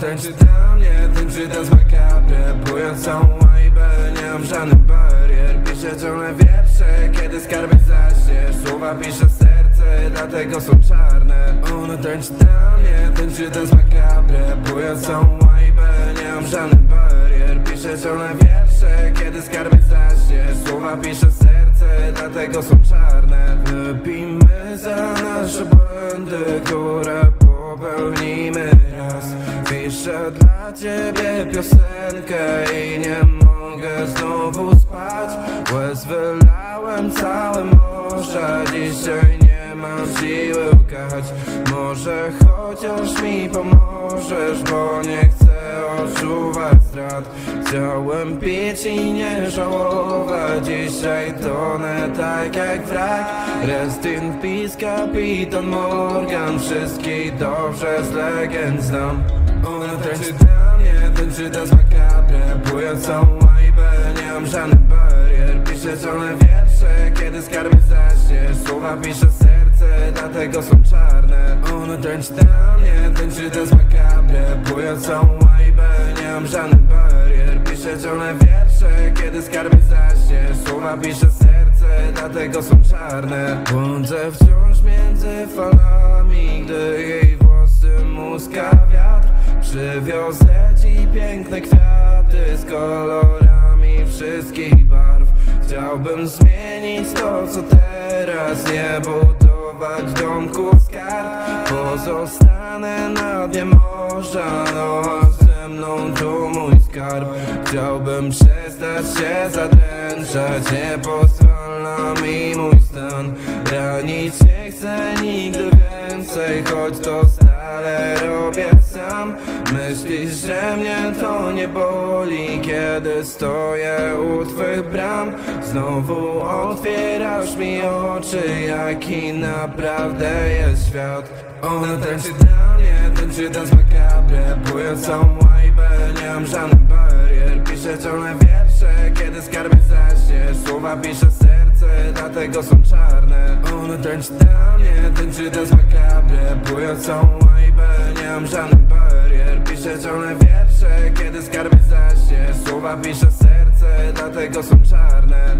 tańczy dla mnie, tańczy ten z makabre Bo ja całą łajbę, nie mam żadnych barier. Piszę ciągle wiersze, kiedy skarby zaśnie. Słowa pisze serce, dlatego są czarne. Ona tańczy dla mnie, tańczy ten z makabre Bo ja całą łajbę, nie mam żadnych barier. Piszę ciągle wiersze, kiedy skarby zaśnie. Słowa pisze serce, dlatego są czarne. Wypijmy za nasze błędy, które dla ciebie piosenkę i nie mogę znowu spać Łez wylałem całe morze, dzisiaj nie mam siły łkać Może chociaż mi pomożesz, bo nie chcę odczuwać strat. Chciałem pić i nie żałować. Dzisiaj tonę tak jak wrak. Rest in peace kapitan Morgan. Wszystkich dobrze z legend znam Ona tańczy dla mnie, tańczy z makabre Bo ja całą łajbę, nie mam żadnych barier. Piszę ciągle wiersze, kiedy skarby zaśnie Słowa pisze serce, dlatego są czarne. Ona tańczy dla mnie, tańczy z makabre Bo ja całą łajbę, nie mam żadnych barier. Piszę ciągle wiersze, kiedy skarby zaśnie. Słowa pisze serce, dlatego są czarne. Błądzę wciąż między falami Gdy Przywiozę ci piękne kwiaty Z kolorami wszystkich barw. Chciałbym zmienić to co teraz Nie budować domków z kart Pozostanę na dnie morza No a ze mną tu mój skarb. Chciałbym przestać się zadręczać Nie pozwala mi mój stan. Ranić nie chcę nigdy więcej Choć to stale robię sam Myślisz, że mnie to nie boli Kiedy stoję u twych bram. Znowu otwierasz mi oczy Jaki naprawdę jest świat. Ona tańczy dla mnie, tańczy z makabre Bo ja całą łajbę, nie mam żadnych barier Piszę ciągle wiersze, kiedy skarby zaśnie Słowa pisze serce, dlatego są czarne. Ona tańczy dla mnie, tańczy z makabre Bo ja całą łajbę, nie mam żadnych barier Ciągle wiersze, kiedy skarby zaśnie. Słowa pisze serce, dlatego są czarne